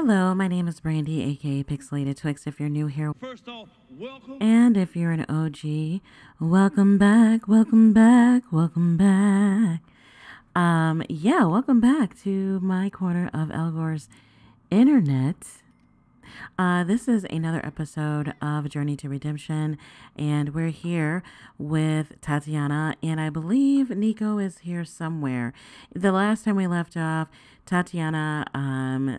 Hello, my name is Brandy, aka Pixelated Twix. If you're new here, First off, welcome. And if you're an OG, welcome back, welcome back, welcome back. Um, yeah, welcome back to my corner of Al Gore's internet. Uh, this is another episode of Journey to Redemption, and we're here with Tatiana, and I believe Nico is here somewhere. The last time we left off, Tatiana um,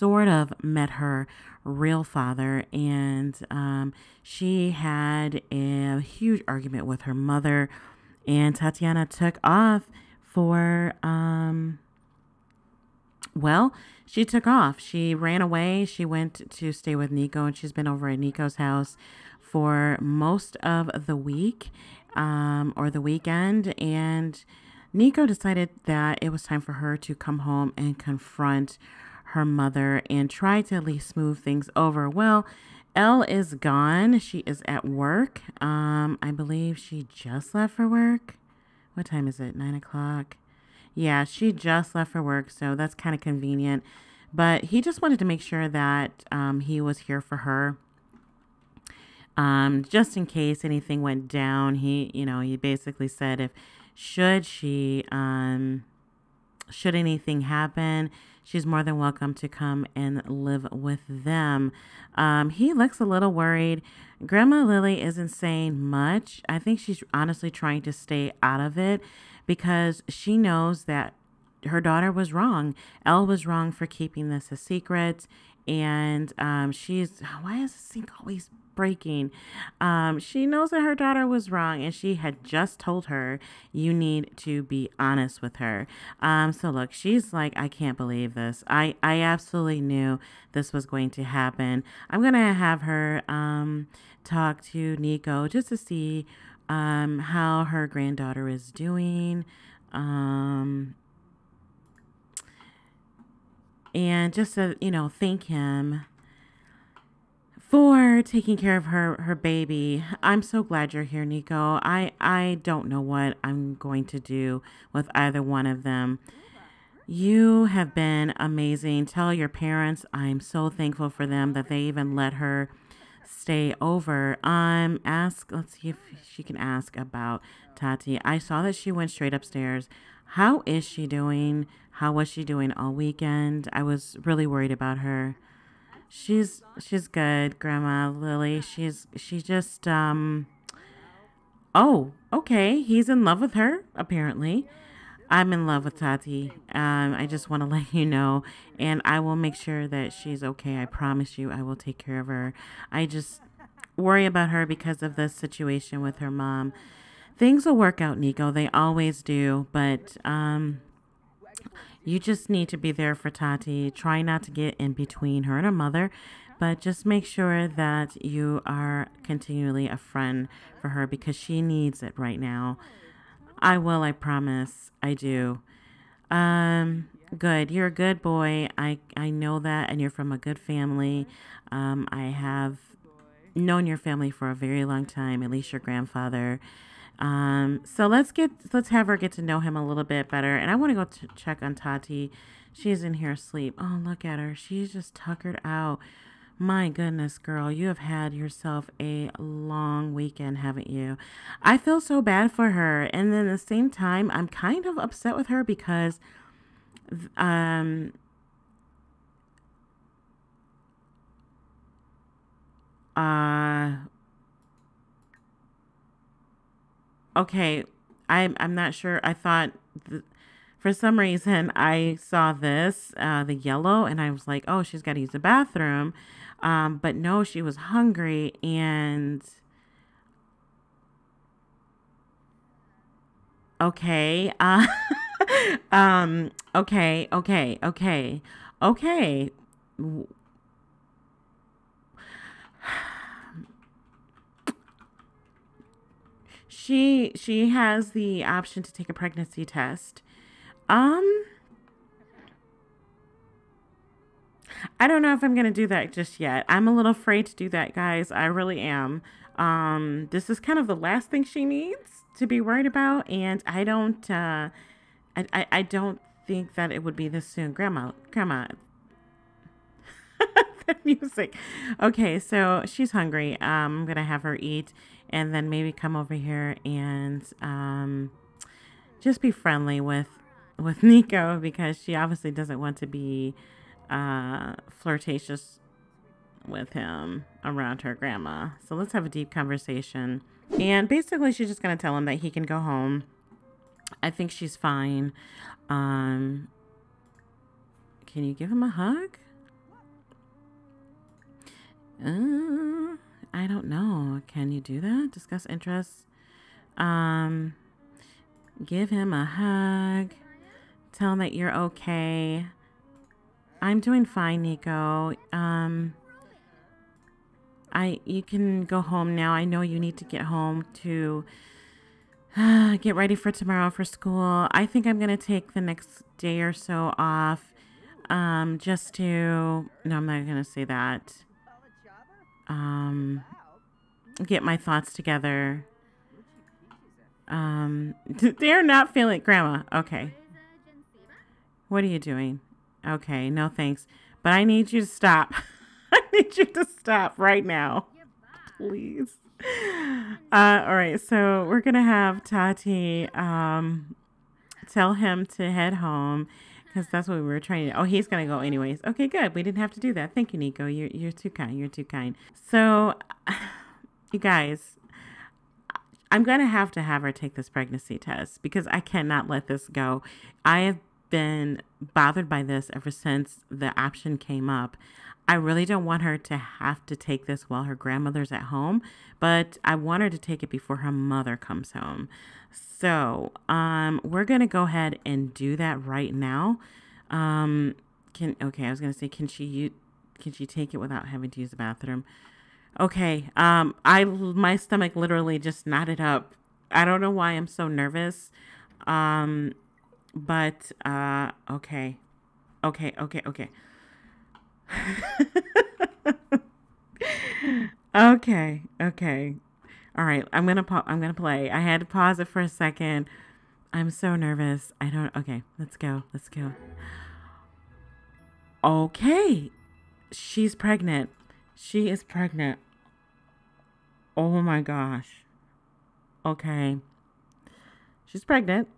sort of met her real father, and um, she had a huge argument with her mother, and Tatiana took off for um, well, she took off. She ran away. She went to stay with Nico, and she's been over at Nico's house for most of the week um, or the weekend. And Nico decided that it was time for her to come home and confront her mother and try to at least smooth things over. Well, Elle is gone. She is at work. Um, I believe she just left for work. What time is it? Nine o'clock. Yeah, she just left for work, so that's kind of convenient. But he just wanted to make sure that um, he was here for her. Um, just in case anything went down, he, you know, he basically said if should she, um, should anything happen, she's more than welcome to come and live with them. Um, he looks a little worried. Grandma Lily isn't saying much. I think she's honestly trying to stay out of it because she knows that her daughter was wrong. Elle was wrong for keeping this a secret. And um, she's, why is the sink always breaking? Um, she knows that her daughter was wrong and she had just told her, you need to be honest with her. Um, so look, she's like, I can't believe this. I, I absolutely knew this was going to happen. I'm going to have her um, talk to Nico just to see um, how her granddaughter is doing. Um, and just to, you know, thank him for taking care of her her baby. I'm so glad you're here, Nico. I I don't know what I'm going to do with either one of them. You have been amazing. Tell your parents I'm so thankful for them that they even let her stay over. Um, ask. Let's see if she can ask about Tati. I saw that she went straight upstairs. How is she doing? How was she doing all weekend? I was really worried about her. She's she's good, Grandma Lily. She's she just um. Oh, okay. He's in love with her apparently. I'm in love with Tati. Um, I just want to let you know, and I will make sure that she's okay. I promise you, I will take care of her. I just worry about her because of the situation with her mom. Things will work out, Nico. They always do, but um, you just need to be there for Tati. Try not to get in between her and her mother, but just make sure that you are continually a friend for her because she needs it right now. I will, I promise. I do. Um, good. You're a good boy. I I know that and you're from a good family. Um, I have known your family for a very long time, at least your grandfather. Um, so let's get let's have her get to know him a little bit better. And I want to go to check on Tati. She's in here asleep. Oh, look at her. She's just tuckered out. My goodness, girl, you have had yourself a long weekend, haven't you? I feel so bad for her. And then at the same time, I'm kind of upset with her because um uh okay i'm i'm not sure i thought th- for some reason i saw this uh the yellow and i was like oh she's got to use the bathroom um, but no, she was hungry and okay. Uh, um, okay, okay, okay, okay. She she has the option to take a pregnancy test. Um I don't know if I'm going to do that just yet. I'm a little afraid to do that, guys. I really am. Um, this is kind of the last thing she needs to be worried about, and I don't, uh, I, I, don't think that it would be this soon. Grandma, Grandma, music. Okay, so she's hungry. Um, I'm gonna have her eat, and then maybe come over here and um, just be friendly with with Nico because she obviously doesn't want to be uh, flirtatious with him around her grandma. So let's have a deep conversation. And basically, she's just gonna tell him that he can go home. I think she's fine. Um, can you give him a hug? Uh, I don't know. Can you do that? Discuss interests. Um, give him a hug. Tell him that you're okay. I'm doing fine, Nico. Um, I you can go home now. I know you need to get home to uh, get ready for tomorrow for school. I think I'm gonna take the next day or so off, um, just to. No, I'm not gonna say that um, get my thoughts together. Um, they're not feeling Grandma. Okay. What are you doing? Okay, no thanks. But I need you to stop. I need you to stop right now. Please. Uh, all right, so we're gonna have Tati um, tell him to head home because that's what we were trying to. Oh, he's gonna go anyways. Okay, good. We didn't have to do that. Thank you, Nico. You're you're too kind. You're too kind. So, you guys, I'm gonna have to have her take this pregnancy test because I cannot let this go. I have been bothered by this ever since the option came up. I really don't want her to have to take this while her grandmother's at home, but I want her to take it before her mother comes home. So, um, we're gonna go ahead and do that right now. Um, can okay, I was gonna say, can she use, can she take it without having to use the bathroom? Okay. Um, I my stomach literally just knotted up. I don't know why I'm so nervous. Um, but uh, okay, okay, okay, okay. okay, okay. All right, I'm gonna pa- I'm gonna play. I had to pause it for a second. I'm so nervous. I don't. Okay, let's go. Let's go. Okay, she's pregnant. She is pregnant. Oh my gosh. Okay, she's pregnant.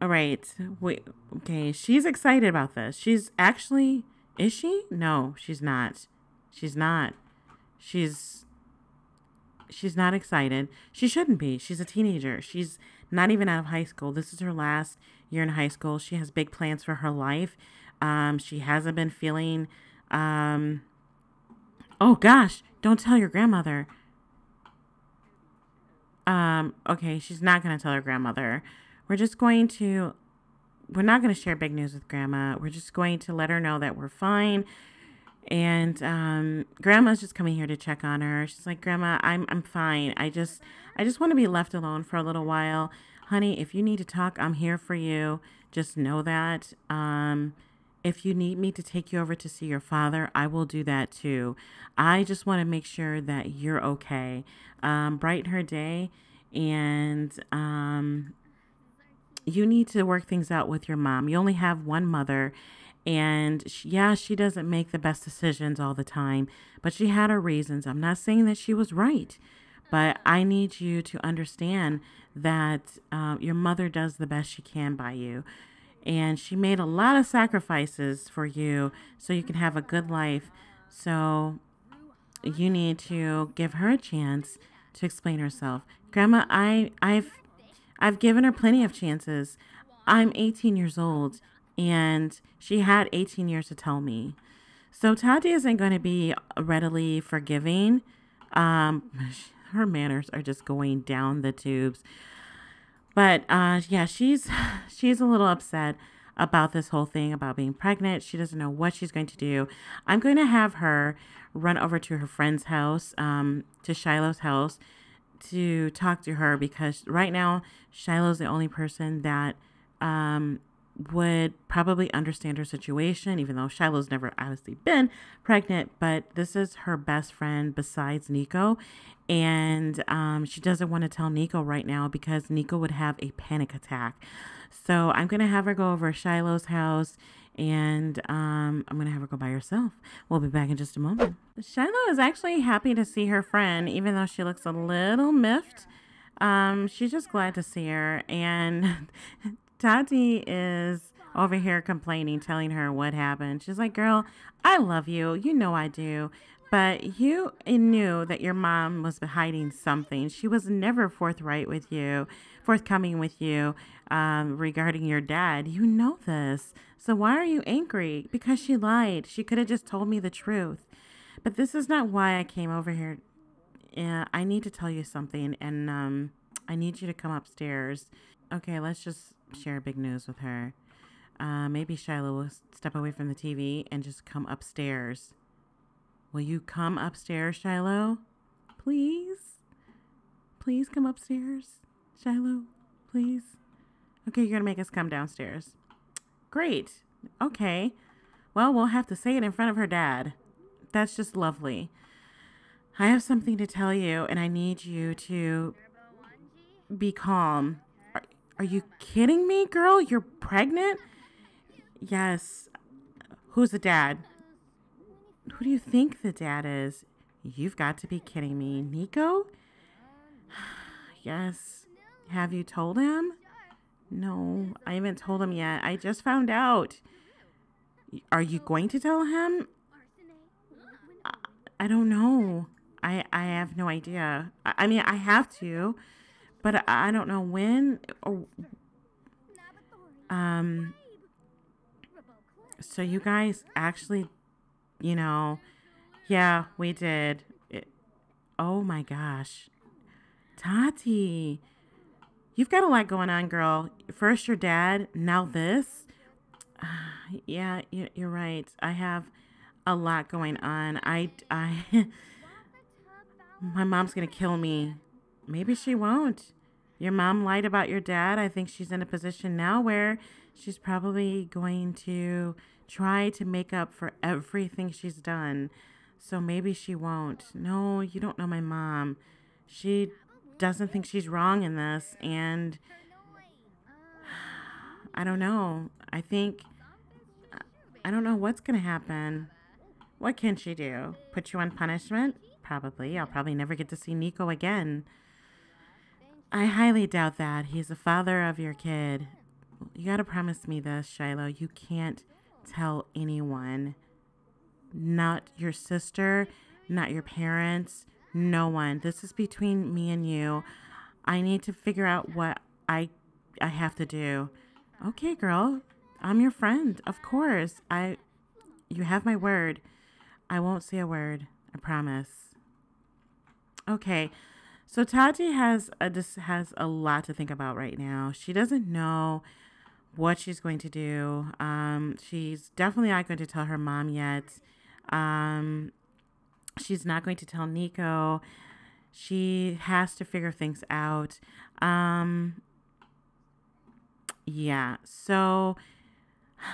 All right. Wait. Okay, she's excited about this. She's actually. Is she? No, she's not. She's not. She's she's not excited. She shouldn't be. She's a teenager. She's not even out of high school. This is her last year in high school. She has big plans for her life. Um, she hasn't been feeling. Um, oh gosh! Don't tell your grandmother. Um, okay, she's not gonna tell her grandmother. We're just going to. We're not going to share big news with grandma. We're just going to let her know that we're fine. And um, grandma's just coming here to check on her. She's like grandma i'm i'm fine. I just i just want to be left alone for a little while. Honey if you need to talk i'm here for you. Just know that um, if you need me to take you over to see your father i will do that too. I just want to make sure that you're okay. Um, brighten her day and um, you need to work things out with your mom you only have one mother and she, yeah, she doesn't make the best decisions all the time, but she had her reasons. I'm not saying that she was right, but I need you to understand that uh, your mother does the best she can by you. And she made a lot of sacrifices for you so you can have a good life. So you need to give her a chance to explain herself. Grandma, I I've I've given her plenty of chances. I'm 18 years old and she had 18 years to tell me. So Tati isn't going to be readily forgiving. Um, her manners are just going down the tubes. But uh, yeah, she's she's a little upset about this whole thing about being pregnant. She doesn't know what she's going to do. I'm going to have her run over to her friend's house, um, to Shiloh's house, to talk to her because right now Shiloh's the only person that um, would probably understand her situation, even though Shiloh's never obviously been pregnant, but this is her best friend besides Nico. And um, she doesn't want to tell Nico right now because Nico would have a panic attack. So I'm to have her go over Shiloh's house and um, I'm gonna have her go by herself. We'll be back in just a moment. Shiloh is actually happy to see her friend, even though she looks a little miffed. Um, she's just glad to see her, and Tati is over here complaining, telling her what happened. She's like, "Girl, I love you. You know I do." But you knew that your mom was hiding something. She was never forthright with you, forthcoming with you um, regarding your dad. You know this. So why are you angry? Because she lied. She could have just told me the truth. But this is not why I came over here. Yeah, I need to tell you something, and um, I need you to come upstairs. Okay, let's just share big news with her. Uh, maybe Shiloh will step away from the TV and just come upstairs. Will you come upstairs, Shiloh? Please? Please come upstairs, Shiloh? Please? Okay, you're going to make us come downstairs. Great. Okay. Well, we'll have to say it in front of her dad. That's just lovely. I have something to tell you, and I need you to be calm. Are, are you kidding me, girl? You're pregnant? Yes. Who's the dad? Who do you think the dad is? You've got to be kidding me. Nico? yes. Have you told him? No, I haven't told him yet. I just found out. Are you going to tell him? I, I don't know. I I have no idea. I, I mean, I have to, but I, I don't know when. Or, um. So you guys actually, you know, yeah, we did. It, oh my gosh, Tati. You've got a lot going on, girl. First your dad, now this. Uh, yeah, you're right. I have a lot going on. I, I, my mom's gonna kill me. Maybe she won't. Your mom lied about your dad. I think she's in a position now where she's probably going to try to make up for everything she's done. So maybe she won't. No, you don't know my mom. She doesn't think she's wrong in this. And I don't know. I think, I don't know what's going to happen. What can she do? Put you on punishment? Probably. I'll probably never get to see Nico again. I highly doubt that. He's the father of your kid. You got to promise me this, Shiloh. You can't tell anyone. Not your sister, not your parents, no one. This is between me and you. I need to figure out what I I have to do. Okay, girl. I'm your friend. Of course. I you have my word. I won't say a word. I promise. Okay. So Tati has a just has a lot to think about right now. She doesn't know what she's going to do. Um, she's definitely not going to tell her mom yet. Um, She's not going to tell Nico. She has to figure things out. Um, yeah. So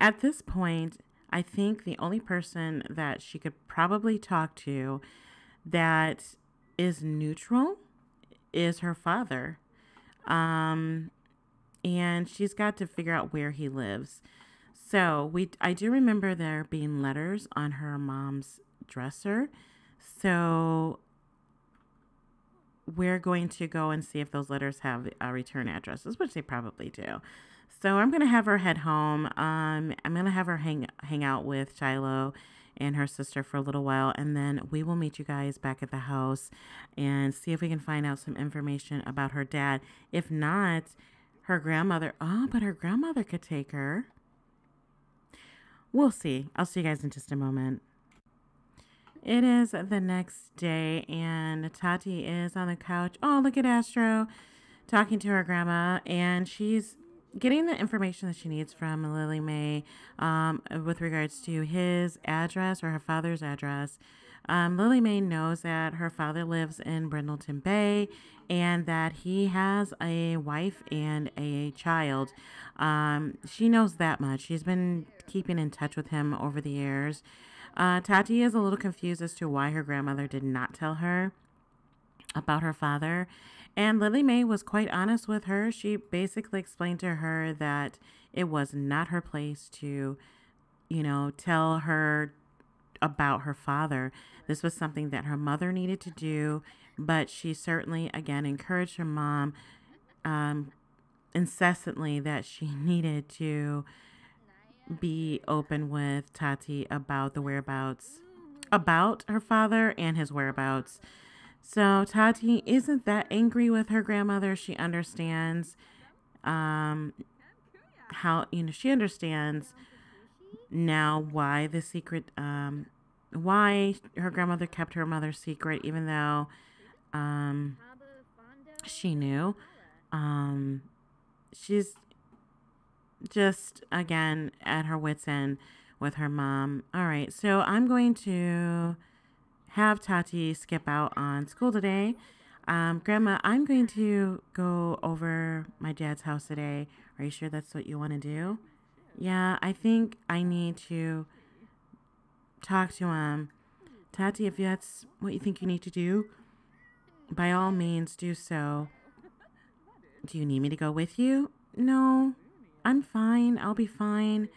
at this point, I think the only person that she could probably talk to that is neutral is her father. Um, and she's got to figure out where he lives. So we, I do remember there being letters on her mom's dresser. So we're going to go and see if those letters have uh, return addresses, which they probably do. So I'm gonna have her head home. Um, I'm gonna have her hang hang out with Shiloh and her sister for a little while, and then we will meet you guys back at the house and see if we can find out some information about her dad. If not, her grandmother. Oh, but her grandmother could take her. We'll see. I'll see you guys in just a moment. It is the next day, and Tati is on the couch. Oh, look at Astro talking to her grandma, and she's getting the information that she needs from Lily May um, with regards to his address or her father's address. Um, Lily May knows that her father lives in Brindleton Bay and that he has a wife and a child. Um, she knows that much. She's been keeping in touch with him over the years. Uh, Tati is a little confused as to why her grandmother did not tell her about her father. And Lily May was quite honest with her. She basically explained to her that It was not her place to, you know, tell her about her father. This was something that her mother needed to do, but she certainly, again, encouraged her mom um, incessantly that she needed to be open with Tati about the whereabouts, about her father and his whereabouts. So Tati isn't that angry with her grandmother. She understands um, how, you know, she understands now why the secret, um, why her grandmother kept her mother's secret, even though um, she knew. Um, she's just again at her wits end with her mom. All right, so I'm going to have Tati skip out on school today. Um, Grandma, I'm going to go over my dad's house today. Are you sure that's what you want to do? Yeah, I think I need to talk to him. Tati, if that's what you think you need to do, by all means do so. Do you need me to go with you? No, I'm fine. I'll be fine,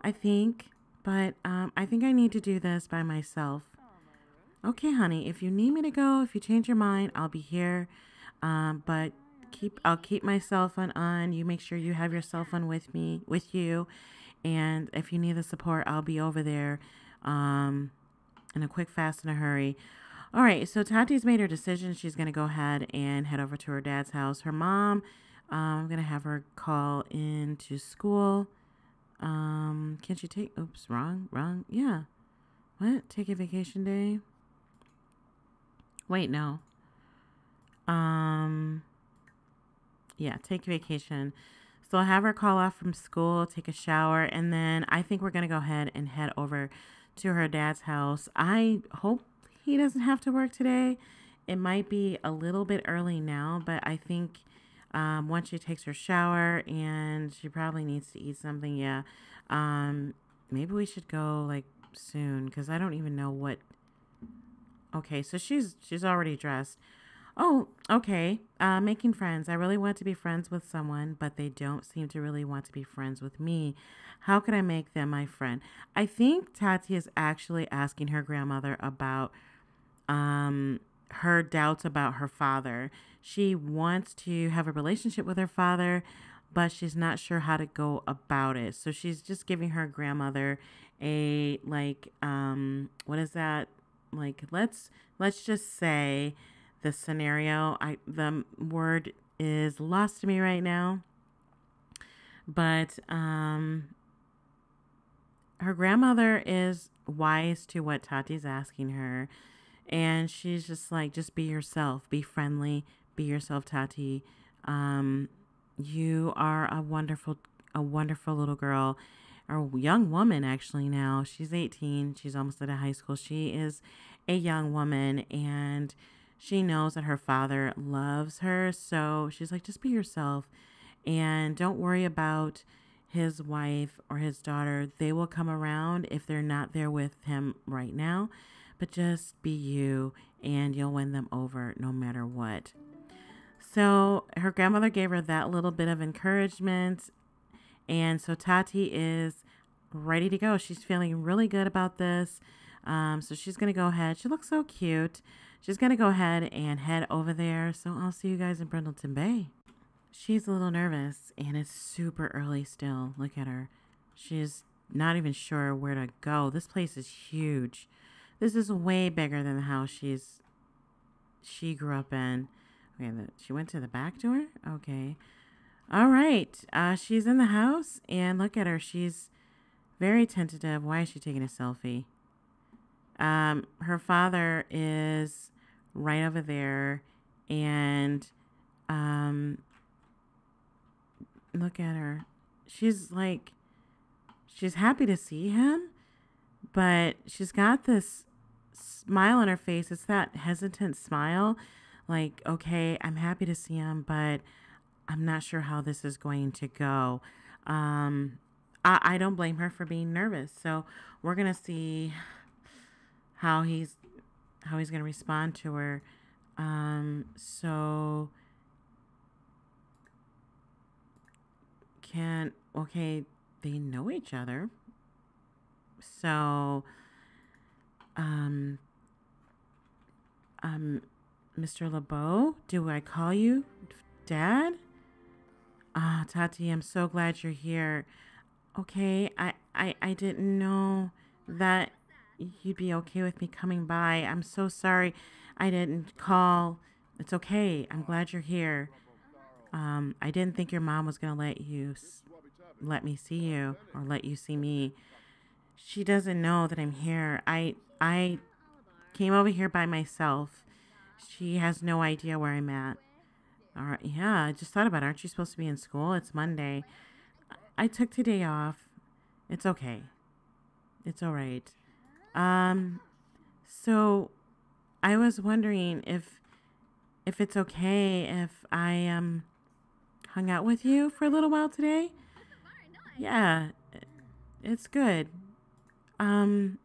I think. But um, I think I need to do this by myself. Okay, honey. If you need me to go, if you change your mind, I'll be here. Um, but keep I'll keep my cell phone on. You make sure you have your cell phone with me, with you. And if you need the support, I'll be over there um, in a quick, fast, and a hurry. All right, so Tati's made her decision. She's going to go ahead and head over to her dad's house. Her mom um, I'm gonna have her call into school. Um, can't she take? Oops, wrong, wrong. Yeah. What? Take a vacation day? Wait, no. Um. Yeah, take vacation. So I'll have her call off from school, take a shower, and then I think we're gonna go ahead and head over to her dad's house. I hope he doesn't have to work today. It might be a little bit early now, but I think um, once she takes her shower and she probably needs to eat something, yeah. Um, maybe we should go like soon because I don't even know what. Okay, so she's she's already dressed. Oh, okay. Uh, making friends. I really want to be friends with someone, but they don't seem to really want to be friends with me. How can I make them my friend? I think Tati is actually asking her grandmother about um her doubts about her father. She wants to have a relationship with her father, but she's not sure how to go about it. So she's just giving her grandmother a like um what is that? Like let's let's just say the scenario. I the word is lost to me right now. But um her grandmother is wise to what Tati's asking her. And she's just like just be yourself. Be friendly. Be yourself tati. Um, you are a wonderful a wonderful little girl. Or young woman actually now. She's 18 she's almost out of high school. She is a young woman. And she knows that her father loves her so she's like just be yourself and don't worry about his wife or his daughter they will come around if they're not there with him right now but just be you and you'll win them over no matter what. So her grandmother gave her that little bit of encouragement. And so Tati is ready to go. She's feeling really good about this. Um, so she's going to go ahead. She looks so cute. She's going to go ahead and head over there. So I'll see you guys in Brindleton Bay. She's a little nervous and it's super early still. Look at her. She's not even sure where to go. This place is huge. This is way bigger than the house she's she grew up in. Okay, the, she went to the back door. Okay, all right. Uh, she's in the house, and look at her. She's very tentative. Why is she taking a selfie? Um, her father is right over there, and um, look at her. She's like, she's happy to see him, but she's got this smile on her face. It's that hesitant smile, like, okay, I'm happy to see him, but I'm not sure how this is going to go. Um, I, I don't blame her for being nervous. So we're gonna see how he's how he's gonna respond to her. Um, so can okay, they know each other. So, um, um, Mr. LeBeau, do I call you Dad? Ah, Tati, I'm so glad you're here. Okay, I, I, I didn't know that you'd be okay with me coming by. I'm so sorry I didn't call. It's okay. I'm glad you're here. Um, I didn't think your mom was gonna let you let me see you or let you see me. She doesn't know that I'm here. I I came over here by myself. She has no idea where I'm at. All right, yeah, I just thought about it. Aren't you supposed to be in school? It's Monday. I took today off. It's okay. It's all right. Um, so I was wondering if if it's okay if I um hung out with you for a little while today. Yeah, it's good. Um,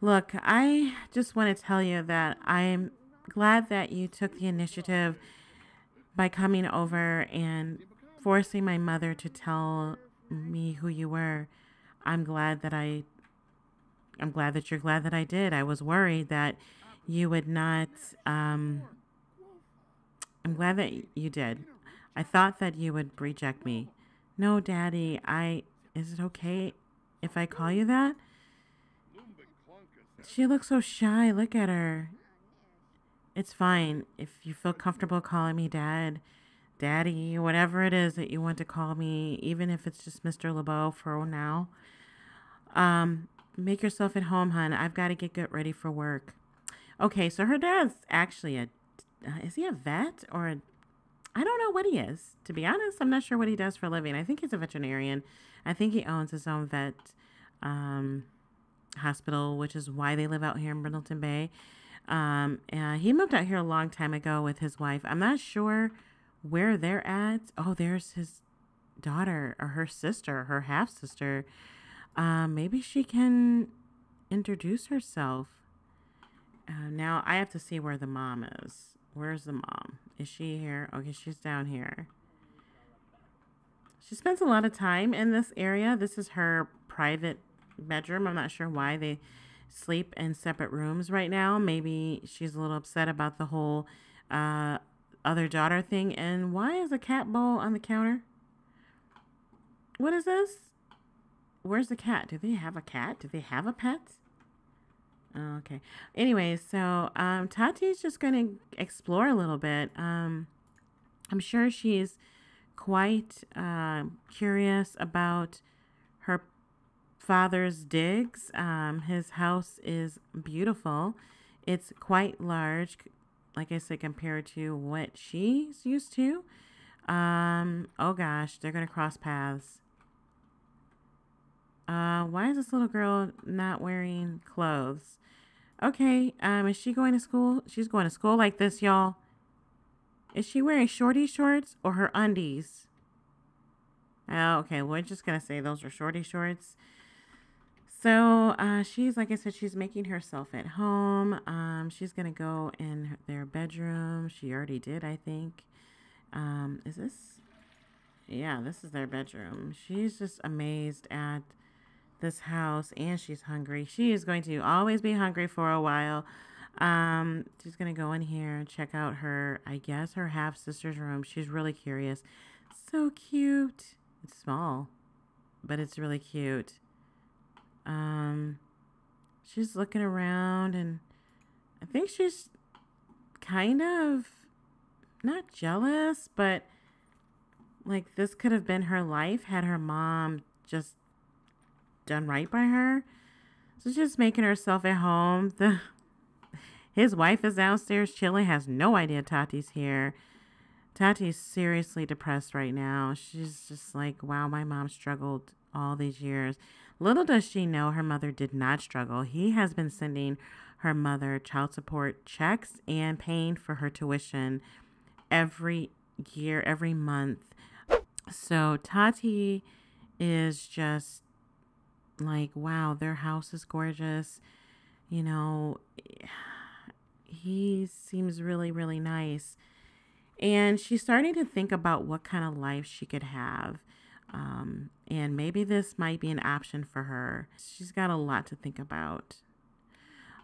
look, I just want to tell you that I'm glad that you took the initiative by coming over and forcing my mother to tell me who you were. I'm glad that I I'm glad that you're glad that I did. I was worried that you would not um I'm glad that you did. I thought that you would reject me. No, Daddy, I. Is it okay if I call you that? She looks so shy. Look at her. It's fine if you feel comfortable calling me Dad, Daddy, whatever it is that you want to call me, even if it's just Mr. LeBeau for now. Um, make yourself at home, hon. I've got to get get ready for work. Okay, so her dad's actually a. Is he a vet or a I don't know what he is. To be honest, I'm not sure what he does for a living. I think he's a veterinarian. I think he owns his own vet um, hospital, which is why they live out here in Brindleton Bay. Um, and he moved out here a long time ago with his wife. I'm not sure where they're at. Oh, there's his daughter or her sister, her half sister. Um, maybe she can introduce herself. Uh, now I have to see where the mom is. Where's the mom? Is she here? Okay, she's down here. She spends a lot of time in this area. This is her private bedroom. I'm not sure why they sleep in separate rooms right now. Maybe she's a little upset about the whole uh, other daughter thing. And why is a cat bowl on the counter? What is this? Where's the cat? Do they have a cat? Do they have a pet? Okay. Anyway, so um, Tati's just going to explore a little bit. Um, I'm sure she's quite uh, curious about her father's digs. Um, his house is beautiful. It's quite large, like I said, compared to what she's used to. Um, oh gosh, they're going to cross paths. Uh, why is this little girl not wearing clothes? Okay, um, is she going to school? She's going to school like this, y'all. Is she wearing shorty shorts or her undies? Oh, okay, we're just gonna say those are shorty shorts. So uh, she's like I said, she's making herself at home. Um, she's gonna go in their bedroom. She already did, I think. Um, is this? Yeah, this is their bedroom. She's just amazed at this house and she's hungry. She is going to always be hungry for a while. Um, she's going to go in here and check out her, I guess, her half sister's room. She's really curious. So cute. It's small, but it's really cute. Um, she's looking around and I think she's kind of not jealous, but like this could have been her life had her mom just done right by her. So she's just making herself at home. The his wife is downstairs chilling, has no idea Tati's here. Tati's seriously depressed right now. She's just like, wow, my mom struggled all these years. Little does she know her mother did not struggle. He has been sending her mother child support checks and paying for her tuition every year, every month. So Tati is just like, wow, their house is gorgeous. You know, he seems really, really nice. And she's starting to think about what kind of life she could have. Um, and maybe this might be an option for her. She's got a lot to think about.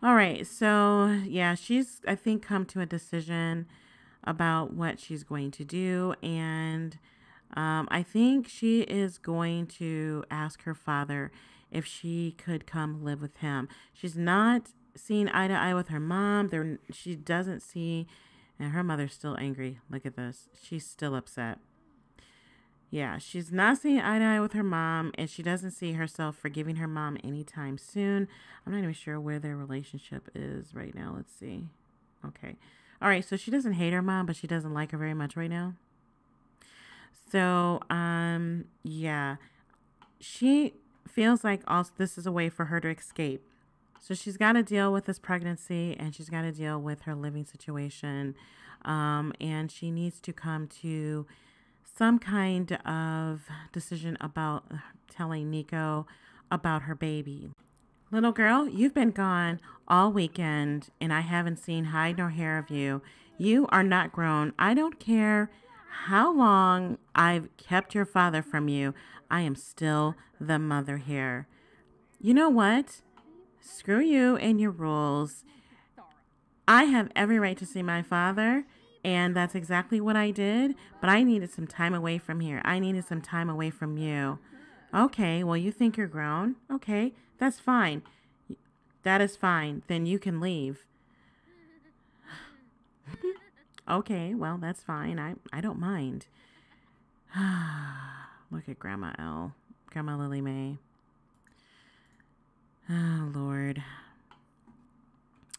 All right, so yeah, she's, I think, come to a decision about what she's going to do. And um, I think she is going to ask her father if she could come live with him. She's not seeing eye to eye with her mom. There, she doesn't see, and her mother's still angry. Look at this. She's still upset. Yeah, she's not seeing eye to eye with her mom, and she doesn't see herself forgiving her mom anytime soon. I'm not even sure where their relationship is right now. Let's see. Okay. All right, so she doesn't hate her mom, but she doesn't like her very much right now. So, um, yeah, she feels like also this is a way for her to escape. So she's got to deal with this pregnancy and she's got to deal with her living situation. Um, and she needs to come to some kind of decision about telling Nico about her baby. Little girl, you've been gone all weekend and I haven't seen hide nor hair of you. You are not grown. I don't care how long I've kept your father from you. I am still the mother here. You know what? Screw you and your rules. I have every right to see my father, and that's exactly what I did, but I needed some time away from here. I needed some time away from you. Okay, well, you think you're grown? Okay, that's fine. That is fine. Then you can leave. Okay, well, that's fine. I, I don't mind. Look at Grandma L. Grandma Lily Mae. Oh, Lord.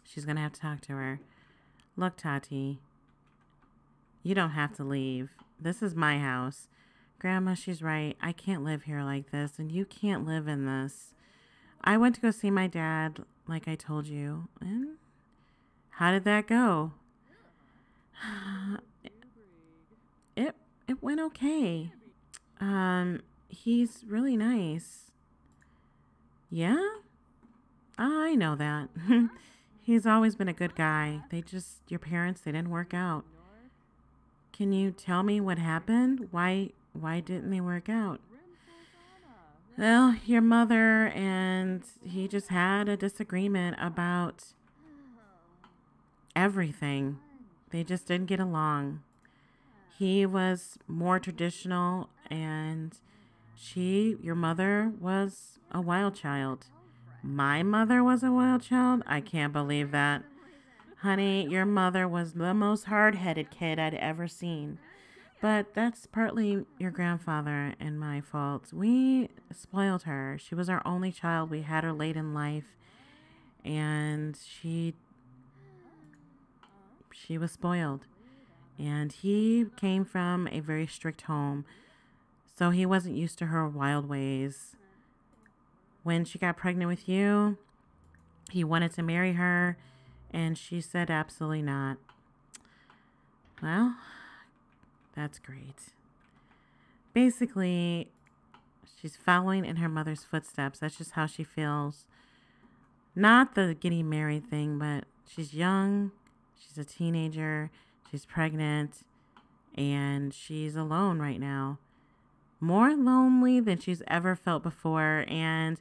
She's going to have to talk to her. Look, Tati, you don't have to leave. This is my house. Grandma, she's right. I can't live here like this, and you can't live in this. I went to go see my dad, like I told you. And how did that go? It it went okay. Um, he's really nice. Yeah? I know that. He's always been a good guy. They just, your parents, they didn't work out. Can you tell me what happened? Why, why didn't they work out? Well, your mother and he just had a disagreement about everything. They just didn't get along. He was more traditional and she, your mother, was a wild child. My mother was a wild child? I can't believe that. Honey, your mother was the most hard headed kid I'd ever seen. But that's partly your grandfather and my fault. We spoiled her. She was our only child. We had her late in life. And she she was spoiled. And he came from a very strict home. So he wasn't used to her wild ways. When she got pregnant with you, he wanted to marry her, and she said absolutely not. Well, that's great. Basically, she's following in her mother's footsteps. That's just how she feels. Not the getting married thing, but she's young, she's a teenager, she's pregnant, and she's alone right now more lonely than she's ever felt before. And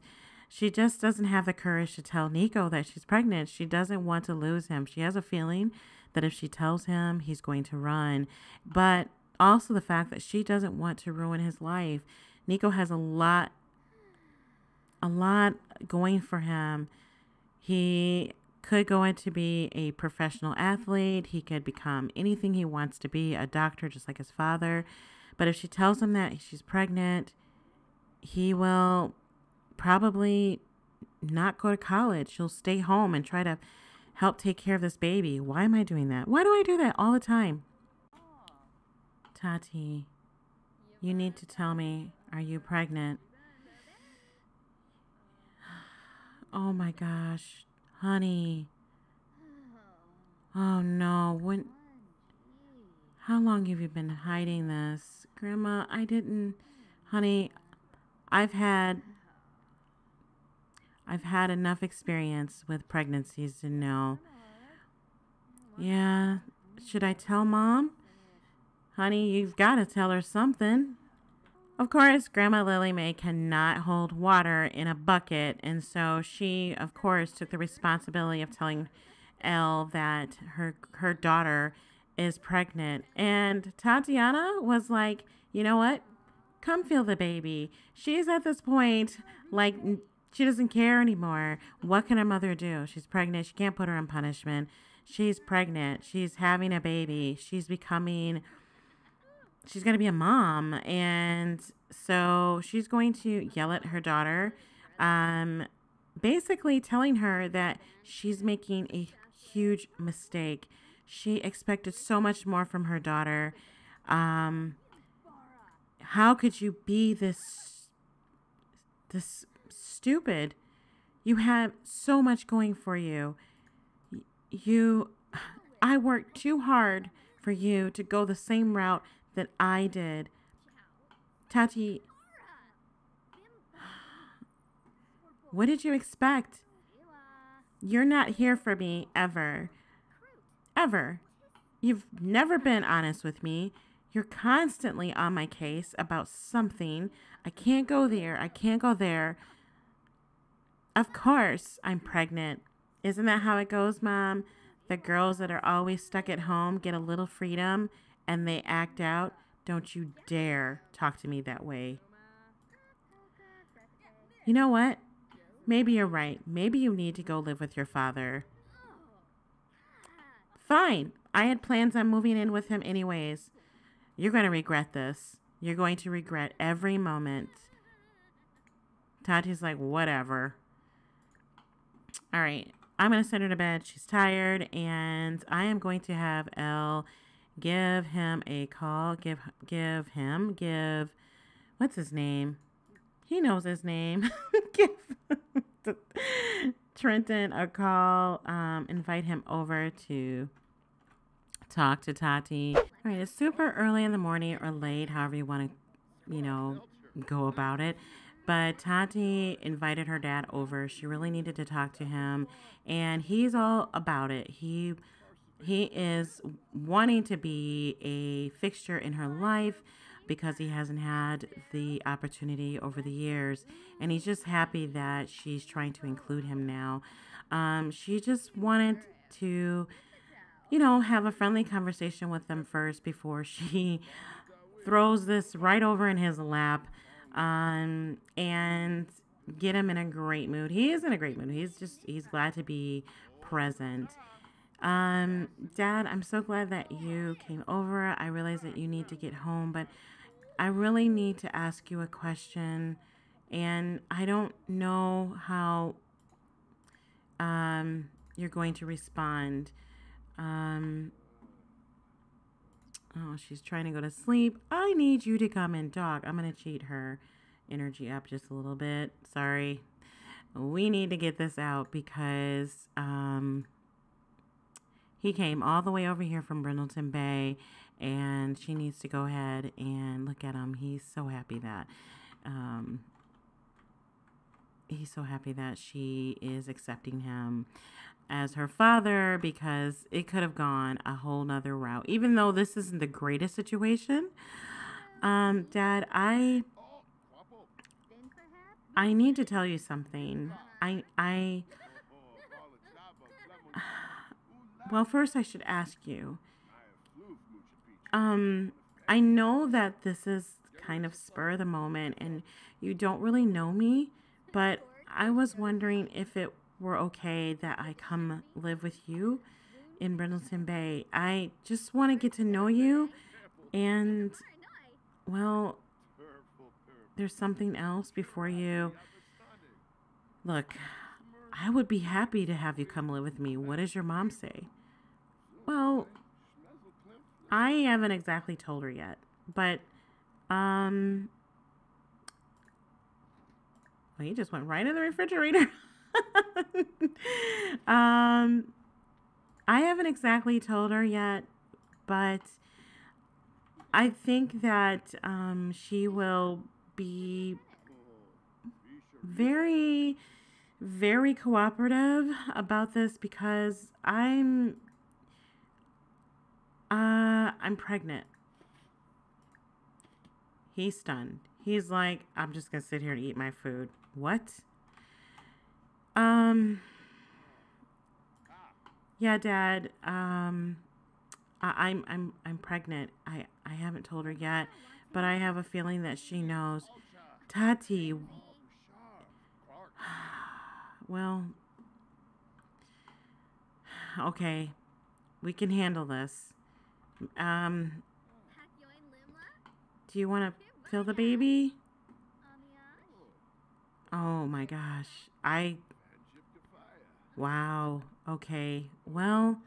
she just doesn't have the courage to tell Nico that she's pregnant. She doesn't want to lose him. She has a feeling that if she tells him, he's going to run. But also the fact that she doesn't want to ruin his life. Nico has a lot a lot going for him. He could go on to be a professional athlete. He could become anything he wants to be, a doctor just like his father. But if she tells him that she's pregnant, he will probably not go to college. He'll stay home and try to help take care of this baby. Why am I doing that? Why do I do that all the time? Tati, you need to tell me, are you pregnant? Oh my gosh, honey. Oh no, when how long have you been hiding this? Grandma, I didn't. Honey, I've had. I've had enough experience with pregnancies to know. Yeah. Should I tell mom? Honey, you've got to tell her something. Of course, Grandma Lily May cannot hold water in a bucket, and so she, of course, took the responsibility of telling Elle that her her daughter is pregnant. And Tatiana was like, you know what? Come feel the baby. She's at this point like she doesn't care anymore. What can her mother do? She's pregnant. She can't put her in punishment. She's pregnant. She's having a baby. She's becoming she's going to be a mom and so she's going to yell at her daughter um basically telling her that she's making a huge mistake. She expected so much more from her daughter. Um how could you be this this stupid? You have so much going for you. You i worked too hard for you to go the same route that I did. Tati, what did you expect? You're not here for me ever. Ever. You've never been honest with me. You're constantly on my case about something. I can't go there. I can't go there. Of course, I'm pregnant. Isn't that how it goes, Mom? The girls that are always stuck at home get a little freedom and they act out, don't you dare talk to me that way. You know what? Maybe you're right. Maybe you need to go live with your father. Fine. I had plans on moving in with him anyways. You're going to regret this. You're going to regret every moment. Tati's like, whatever. All right. I'm going to send her to bed. She's tired. And I am going to have Elle give him a call. Give give him give what's his name? He knows his name. give Trenton a call. Um, invite him over to talk to Tati. All right, it's super early in the morning or late, however you want to, you know, go about it. But Tati invited her dad over. She really needed to talk to him, and he's all about it. He he is wanting to be a fixture in her life because he hasn't had the opportunity over the years. And he's just happy that she's trying to include him now. Um, she just wanted to, you know, have a friendly conversation with him first before she throws this right over in his lap um, and get him in a great mood. He is in a great mood. He's just, he's glad to be present. Um, Dad, I'm so glad that you came over. I realize that you need to get home, but I really need to ask you a question, and I don't know how um, you're going to respond. Um, oh, she's trying to go to sleep. I need you to come and talk. I'm going to cheat her energy up just a little bit. Sorry. We need to get this out because um, he came all the way over here from Brindleton Bay, and she needs to go ahead and look at him. He's so happy that um, he's so happy that she is accepting him as her father because it could have gone a whole nother route. Even though this isn't the greatest situation, um, Dad, I I need to tell you something. I I well, first I should ask you. Um, I know that this is kind of spur of the moment and you don't really know me, but I was wondering if it were okay that I come live with you in Brindleton Bay. I just want to get to know you and well, there's something else before you. Look, I would be happy to have you come live with me. What does your mom say? Well, I haven't exactly told her yet, but um well, he just went right in the refrigerator. um I haven't exactly told her yet, but I think that um she will be very very cooperative about this because I'm uh I'm pregnant. He's stunned. He's like, I'm just gonna sit here and eat my food. What? Um. Yeah, Dad. Um. I, I'm I'm I'm pregnant. I I haven't told her yet, but I have a feeling that she knows. Tati. Well. Okay, we can handle this. Um. Do you want to feel the baby? Oh my gosh. I. Wow. Okay. Well.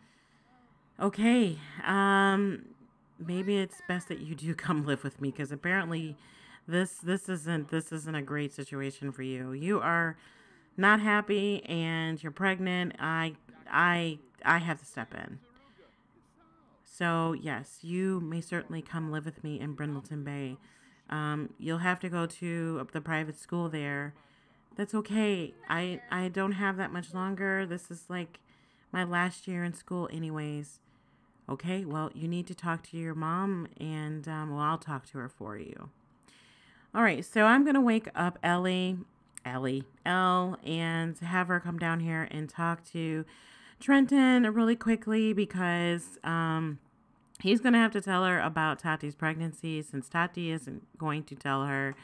Okay. Um. Maybe it's best that you do come live with me because apparently, this this isn't this isn't a great situation for you. You are not happy and you're pregnant. I I I have to step in. So yes, you may certainly come live with me in Brindleton Bay. Um, you'll have to go to the private school there. That's okay. I I don't have that much longer. This is like my last year in school, anyways. Okay, well, you need to talk to your mom, and um, well, I'll talk to her for you. All right, so I'm gonna wake up Ellie, Ellie, Elle, and have her come down here and talk to Trenton really quickly because um, he's gonna have to tell her about Tati's pregnancy since Tati isn't going to tell her.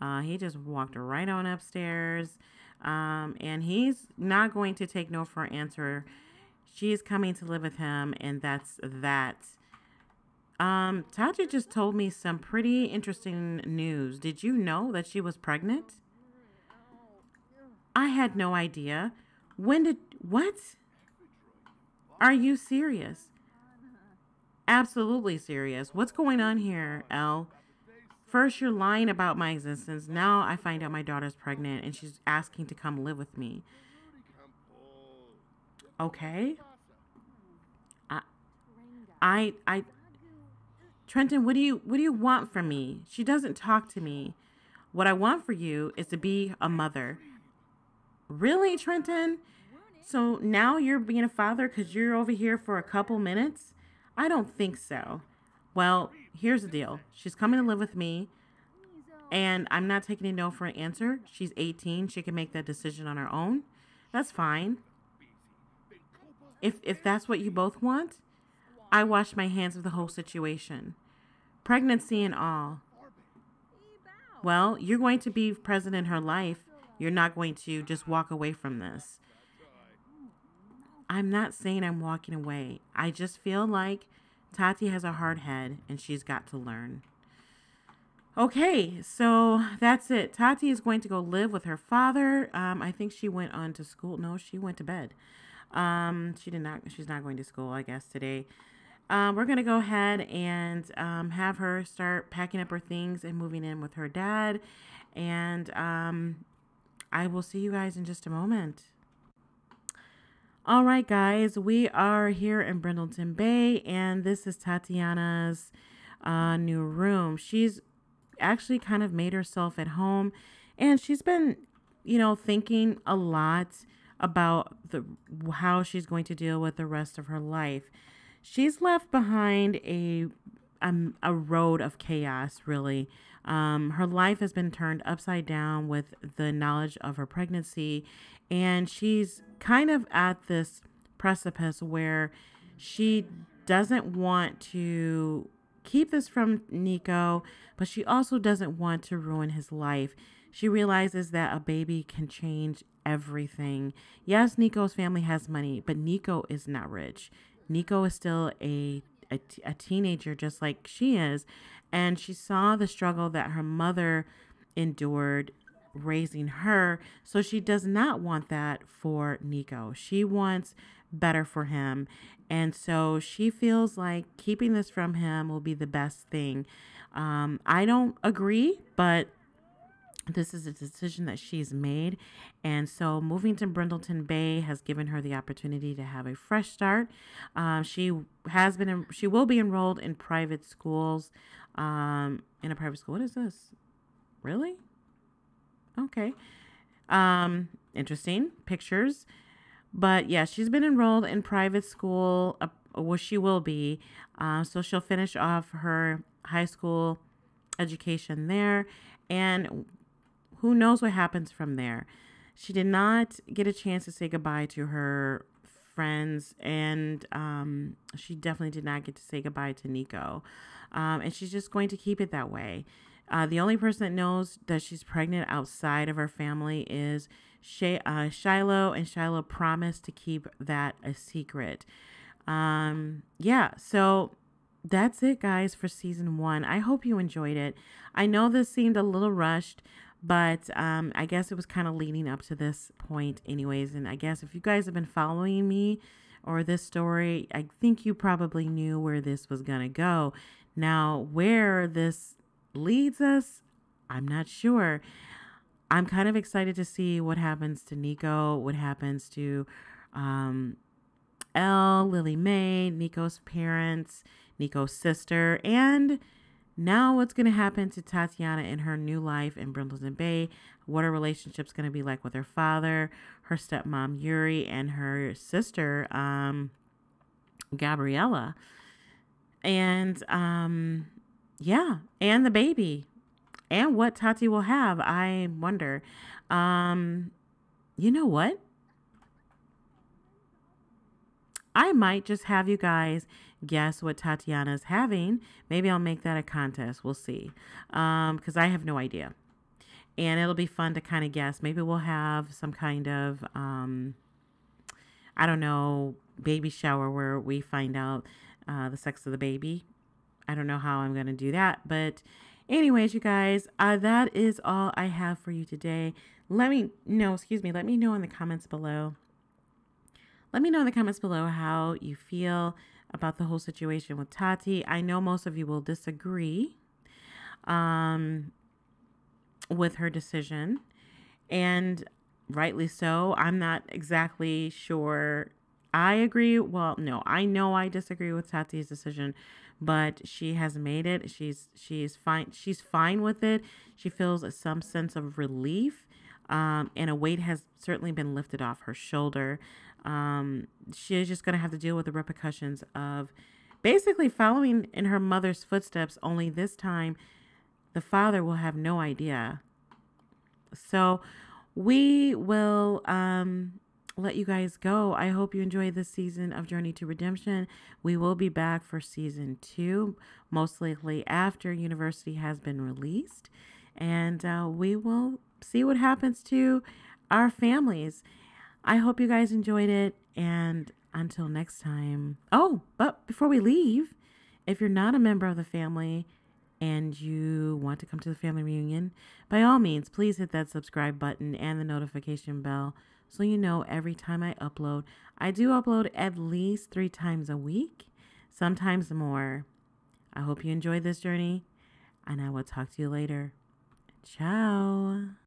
Uh, he just walked right on upstairs, um, and he's not going to take no for an answer She's coming to live with him, and that's that. Um, Tati just told me some pretty interesting news. Did you know that she was pregnant? I had no idea. When did what? Are you serious? Absolutely serious. What's going on here, Elle? First, you're lying about my existence. Now I find out my daughter's pregnant and she's asking to come live with me. Okay. I, I, I, Trenton, what do you, what do you want from me? She doesn't talk to me. What I want for you is to be a mother. Really, Trenton? So now you're being a father because you're over here for a couple minutes? I don't think so. Well, here's the deal. She's coming to live with me, and I'm not taking a no for an answer. She's 18. She can make that decision on her own. That's fine. If if that's what you both want, I wash my hands of the whole situation. Pregnancy and all. Well, you're going to be present in her life. You're not going to just walk away from this. I'm not saying I'm walking away. I just feel like Tati has a hard head and she's got to learn. Okay, so that's it. Tati is going to go live with her father. Um, I think she went on to school. No, she went to bed. Um, she did not. She's not going to school, I guess, today. Um, we're gonna go ahead and um, have her start packing up her things and moving in with her dad, and um, I will see you guys in just a moment. All right, guys, we are here in Brindleton Bay, and this is Tatiana's uh, new room. She's actually kind of made herself at home, and she's been, you know, thinking a lot about the how she's going to deal with the rest of her life. She's left behind a um, a road of chaos, really. Um, her life has been turned upside down with the knowledge of her pregnancy, and she's kind of at this precipice where she doesn't want to keep this from Nico, but she also doesn't want to ruin his life. She realizes that a baby can change everything. Yes, Nico's family has money, but Nico is not rich. Nico is still a, a, a teenager just like she is. And she saw the struggle that her mother endured raising her. So she does not want that for Nico. She wants better for him. And so she feels like keeping this from him will be the best thing. Um, I don't agree, but this is a decision that she's made. And so moving to Brindleton Bay has given her the opportunity to have a fresh start. Um, she has been, she will be enrolled in private schools, um, in a private school. What is this? Really? Okay. Um, interesting pictures. But yeah, she's been enrolled in private school, uh, well, she will be. Uh, so she'll finish off her high school education there And who knows what happens from there. She did not get a chance to say goodbye to her friends, and um, she definitely did not get to say goodbye to Nico. Um, and she's just going to keep it that way. Uh, the only person that knows that she's pregnant outside of her family is Sh- uh, Shiloh, and Shiloh promised to keep that a secret. Um, yeah, so that's it, guys, for season one. I hope you enjoyed it. I know this seemed a little rushed, but um, I guess it was kind of leading up to this point, anyways. And I guess if you guys have been following me or this story, I think you probably knew where this was going to go. Now, where this leads us, I'm not sure. I'm kind of excited to see what happens to Nico, what happens to um, Elle, Lily Mae, Nico's parents, Nico's sister, and now what's going to happen to Tatiana in her new life in Brindleton Bay. What her relationship's going to be like with her father, her stepmom Yuri, and her sister um, Gabriella. And um, yeah, and the baby. And what Tati will have, I wonder. Um, you know what? I might just have you guys guess what Tatiana's having. Maybe I'll make that a contest. We'll see. Um, because I have no idea. And it'll be fun to kind of guess. Maybe we'll have some kind of um I don't know, baby shower where we find out uh, the sex of the baby. I don't know how I'm going to do that, but anyways, you guys, uh, that is all I have for you today. Let me know, excuse me, let me know in the comments below let me know in the comments below how you feel about the whole situation with Tati. I know most of you will disagree um, with her decision, and rightly so. I'm not exactly sure. I agree. Well, no, I know I disagree with Tati's decision, but she has made it. She's she's fine. She's fine with it. She feels some sense of relief, um, and a weight has certainly been lifted off her shoulder um, she is just going to have to deal with the repercussions of basically following in her mother's footsteps, only this time the father will have no idea. So we will um, let you guys go. I hope you enjoyed this season of Journey to Redemption. We will be back for season two, most likely after University has been released. And uh, we will see what happens to our families. I hope you guys enjoyed it. And until next time. Oh, but before we leave, if you're not a member of the family and you want to come to the family reunion, by all means, please hit that subscribe button and the notification bell so you know every time I upload. I do upload at least three times a week, sometimes more. I hope you enjoyed this journey, and I will talk to you later. Ciao.